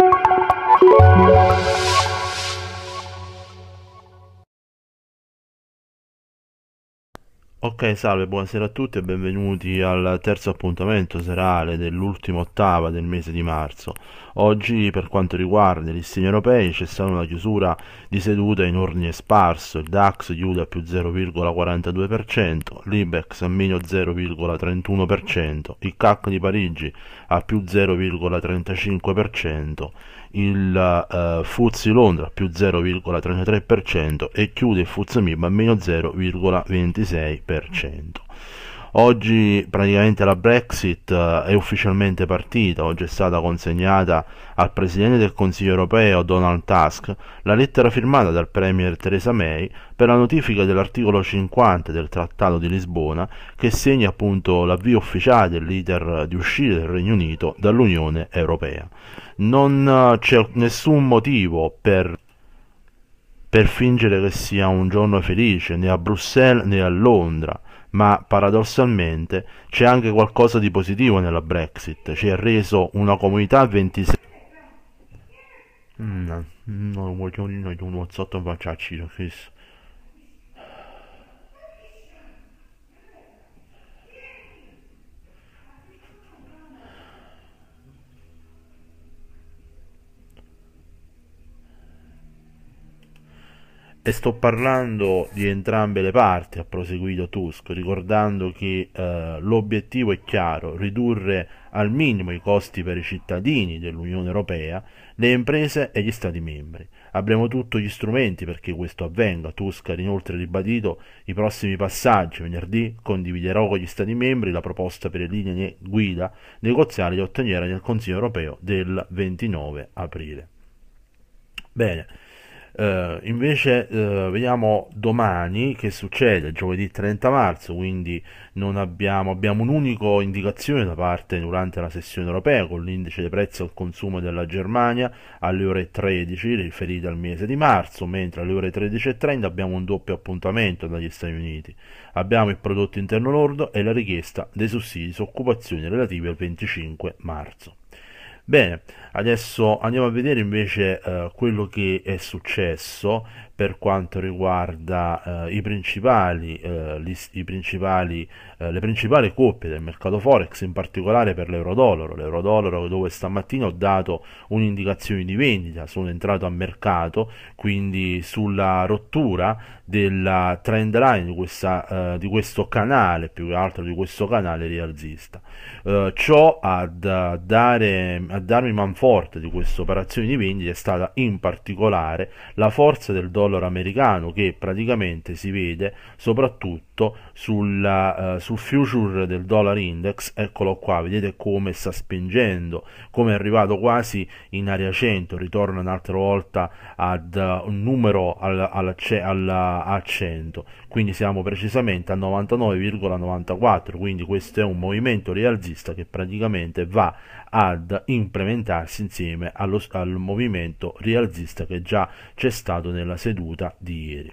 Thank you. Ok, salve, buonasera a tutti e benvenuti al terzo appuntamento serale dell'ultima ottava del mese di marzo. Oggi, per quanto riguarda i listini europei, c'è stata una chiusura di seduta in ordine sparso. Il DAX chiude a più 0,42%, l'Ibex a meno 0,31%, il CAC di Parigi a più 0,35%, il uh, FTSE Londra più 0,33% e chiude il FTSE MIB a meno 0,26%. Oggi praticamente la Brexit uh, è ufficialmente partita, oggi è stata consegnata al Presidente del Consiglio europeo Donald Tusk la lettera firmata dal Premier Theresa May per la notifica dell'articolo 50 del Trattato di Lisbona che segna appunto l'avvio ufficiale dell'iter di uscita del Regno Unito dall'Unione Europea. Non uh, c'è nessun motivo per per fingere che sia un giorno felice né a Bruxelles né a Londra ma paradossalmente c'è anche qualcosa di positivo nella Brexit, ci ha reso una comunità 26 No, no, voglio un WhatsApp in faccia, Chris. E sto parlando di entrambe le parti, ha proseguito Tusk, ricordando che eh, l'obiettivo è chiaro, ridurre al minimo i costi per i cittadini dell'Unione Europea, le imprese e gli Stati membri. Avremo tutti gli strumenti perché questo avvenga. Tusk ha inoltre ribadito i prossimi passaggi. Venerdì condividerò con gli Stati membri la proposta per le linee guida negoziali da ottenere nel Consiglio Europeo del 29 aprile. Bene. Uh, invece uh, vediamo domani che succede, giovedì 30 marzo, quindi abbiamo, abbiamo un'unica indicazione da parte durante la sessione europea con l'indice dei prezzi al consumo della Germania alle ore 13 riferite al mese di marzo, mentre alle ore 13.30 abbiamo un doppio appuntamento dagli Stati Uniti. Abbiamo il prodotto interno lordo e la richiesta dei sussidi di occupazione relativi al 25 marzo. Bene, adesso andiamo a vedere invece eh, quello che è successo per quanto riguarda eh, i principali, eh, gli, i principali, eh, le principali coppie del mercato Forex, in particolare per l'euro-dollaro. L'euro-dollaro dove stamattina ho dato un'indicazione di vendita, sono entrato a mercato, quindi sulla rottura della trend line di, questa, eh, di questo canale, più che altro di questo canale rialzista. Uh, ciò ad, a, dare, a darmi manforte di questa operazione di vendita è stata in particolare la forza del dollaro dollaro americano che praticamente si vede soprattutto sulla, uh, sul future del dollar index, eccolo qua, vedete come sta spingendo, come è arrivato quasi in area 100, ritorna un'altra volta ad uh, un numero al, al, al, a 100, quindi siamo precisamente a 99,94, quindi questo è un movimento rialzista che praticamente va ad implementarsi insieme allo, al movimento rialzista che già c'è stato nella seduta di ieri.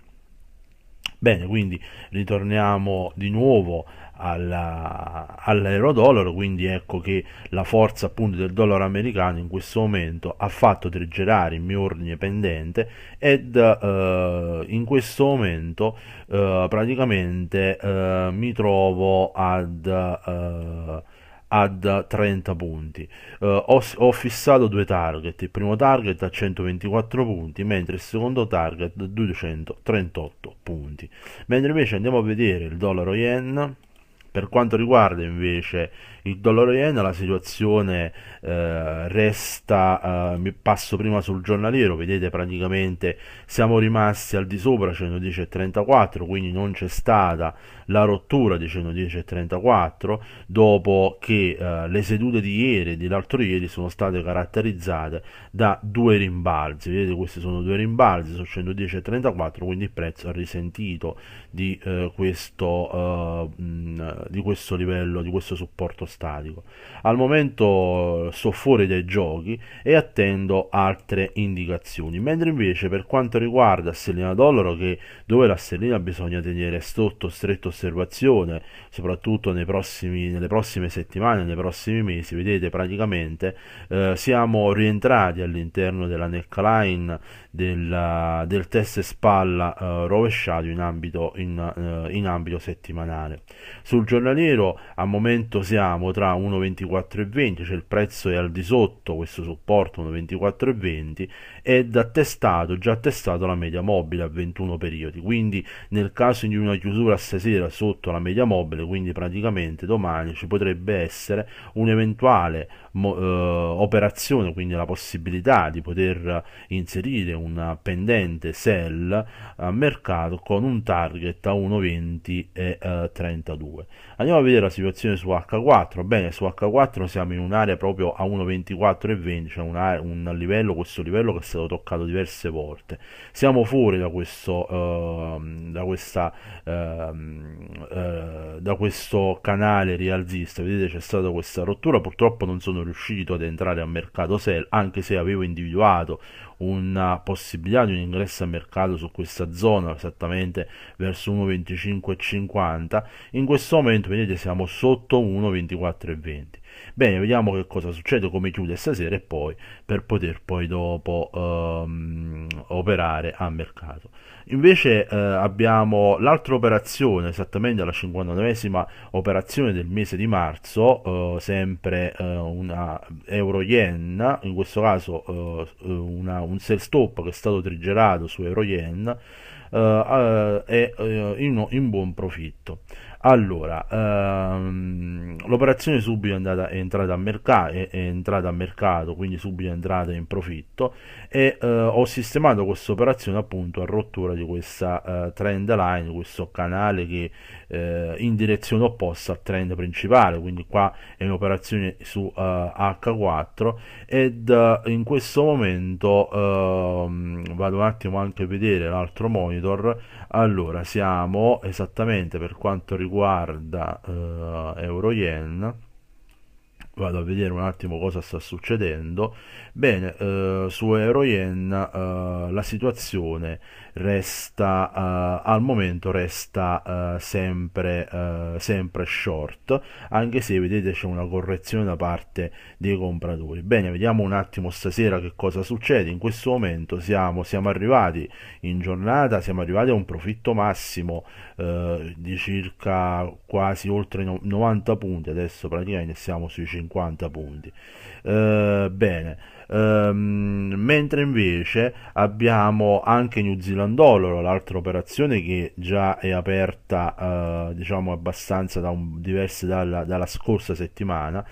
Bene, quindi ritorniamo di nuovo all'euro-dollaro, quindi ecco che la forza appunto del dollaro americano in questo momento ha fatto trigerare il mio ordine pendente ed eh, in questo momento eh, praticamente eh, mi trovo ad eh, ad 30 punti. Uh, ho, ho, fissato due target, il primo target a 124 punti, mentre il secondo target a 238 punti. Mentre invece andiamo a vedere il dollaro yen, per quanto riguarda invece il dollaro yen la situazione eh, resta, eh, passo prima sul giornaliero, vedete praticamente siamo rimasti al di sopra 110,34, quindi non c'è stata la rottura di 110,34 dopo che eh, le sedute di ieri e dell'altro ieri sono state caratterizzate da due rimbalzi, vedete questi sono due rimbalzi su 110,34, quindi il prezzo ha risentito di, eh, questo, mh, di questo livello, di questo supporto statico. Al momento sto fuori dai giochi e attendo altre indicazioni, mentre invece per quanto riguarda sterlina dollaro che dove la sterlina bisogna tenere sotto stretta osservazione, soprattutto prossimi, nelle prossime settimane, nei prossimi mesi, vedete praticamente eh, siamo rientrati all'interno della neckline della, del test spalla eh, rovesciato in ambito, in, eh, in ambito settimanale. Sul giornaliero al momento siamo tra 1,24 e 20, cioè il prezzo è al di sotto questo supporto 1,24 e 20 ed attestato, già attestato la media mobile a 21 periodi, quindi nel caso di una chiusura stasera sotto la media mobile, quindi praticamente domani ci potrebbe essere un'eventuale eh, operazione, quindi la possibilità di poter inserire un pendente sell a mercato con un target a 1,20 e eh, 32. Andiamo a vedere la situazione su H4. Bene, su H4 siamo in un'area proprio a 1,24 e 20, cioè un, un livello, questo livello che è stato toccato diverse volte. Siamo fuori da questo, uh, da questa, uh, uh, da questo canale rialzista. Vedete c'è stata questa rottura, purtroppo non sono riuscito ad entrare a mercato sell, anche se avevo individuato una possibilità di un ingresso a mercato su questa zona esattamente verso 1,25,50 in questo momento vedete siamo sotto 1,24,20 bene vediamo che cosa succede come chiude stasera e poi per poter poi dopo ehm, operare a mercato. Invece eh, abbiamo l'altra operazione esattamente la 59esima operazione del mese di marzo eh, sempre eh, una euro yen in questo caso eh, una, un sell stop che è stato triggerato su euro yen eh, è in, in buon profitto allora, ehm, l'operazione subito è, andata, è, entrata mercato, è, è, entrata a mercato, quindi subito è entrata in profitto e eh, ho sistemato questa operazione appunto a rottura di questa eh, trend line, questo canale che eh, in direzione opposta al trend principale, quindi qua è un'operazione su H4 eh, ed eh, in questo momento ehm, vado un attimo anche a vedere l'altro monitor, allora siamo esattamente per quanto riguarda riguarda eh, euro yen vado a vedere un attimo cosa sta succedendo. Bene eh, su euro yen eh, la situazione resta uh, al momento resta uh, sempre, uh, sempre short anche se vedete c'è una correzione da parte dei compratori. Bene vediamo un attimo stasera che cosa succede. In questo momento siamo, siamo arrivati in giornata siamo arrivati a un profitto massimo di circa quasi oltre 90 punti. Adesso praticamente siamo sui 50 punti. Bene. Ehm, mentre invece abbiamo anche New Zealand Dollar, l'altra operazione che già è aperta eh, diciamo abbastanza da un, diverse dalla, dalla scorsa settimana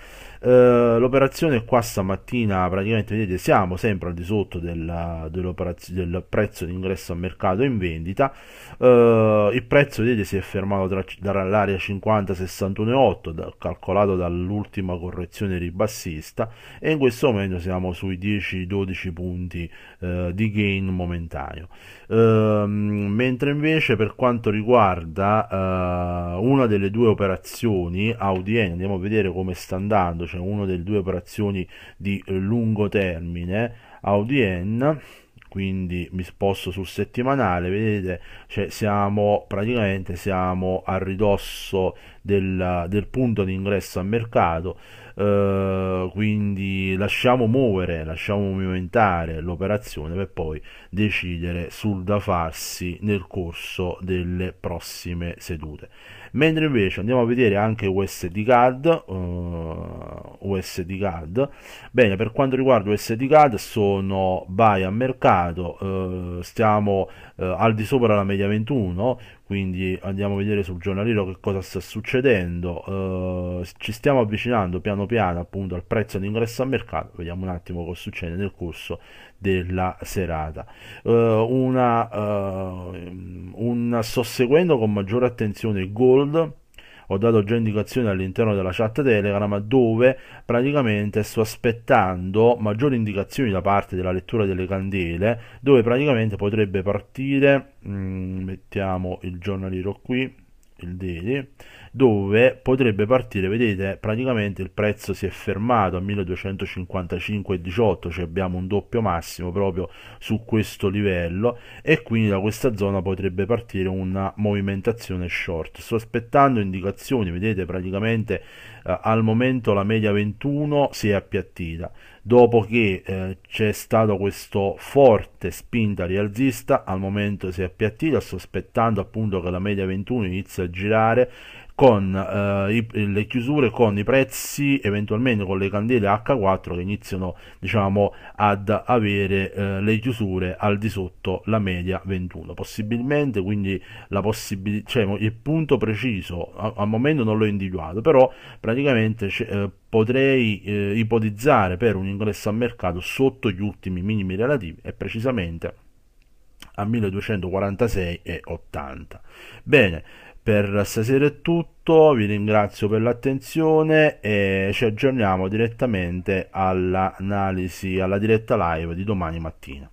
eh, l'operazione qua stamattina praticamente vedete siamo sempre al di sotto della, del prezzo di ingresso a mercato in vendita. Uh, il prezzo vedete si è fermato dall'area 50 61,8 da, calcolato dall'ultima correzione ribassista e in questo momento siamo sui 10-12 punti uh, di gain momentaneo. Uh, mentre invece per quanto riguarda una delle due operazioni AUDN andiamo a vedere come sta andando cioè una delle due operazioni di lungo termine AUDN quindi mi sposto sul settimanale vedete cioè siamo praticamente siamo a ridosso del, del punto di ingresso al mercato eh, quindi lasciamo muovere lasciamo movimentare l'operazione per poi decidere sul da farsi nel corso delle prossime sedute. Mentre invece andiamo a vedere anche USD CAD uh, USD CAD bene per quanto riguarda USD CAD sono buy a mercato uh, stiamo uh, al di sopra della media 21 quindi andiamo a vedere sul giornaliero che cosa sta succedendo. Ci stiamo avvicinando piano piano appunto al prezzo di ingresso a mercato. Vediamo un attimo cosa succede nel corso della serata una, uh, un, sto seguendo con maggiore attenzione Gold. Ho dato già indicazioni all'interno della chat Telegram dove praticamente sto aspettando maggiori indicazioni da parte della lettura delle candele dove praticamente potrebbe partire mm, mettiamo il giornaliero qui il daily dove potrebbe partire, vedete, praticamente il prezzo si è fermato a 1255,18, cioè abbiamo un doppio massimo proprio su questo livello e quindi da questa zona potrebbe partire una movimentazione short. Sto aspettando indicazioni, vedete, praticamente eh, al momento la media 21 si è appiattita dopo che eh, c'è stato questo forte spinta rialzista al momento si è appiattita sto aspettando appunto che la media 21 inizi a girare con eh, i, le chiusure con i prezzi eventualmente con le candele H4 che iniziano diciamo ad avere eh, le chiusure al di sotto la media 21 possibilmente quindi la possibilità cioè il punto preciso al momento non l'ho individuato però praticamente eh, potrei eh, ipotizzare per un ingresso al mercato sotto gli ultimi minimi relativi e precisamente a 1246,80 bene per stasera è tutto, vi ringrazio per l'attenzione e ci aggiorniamo direttamente all'analisi, alla diretta live di domani mattina.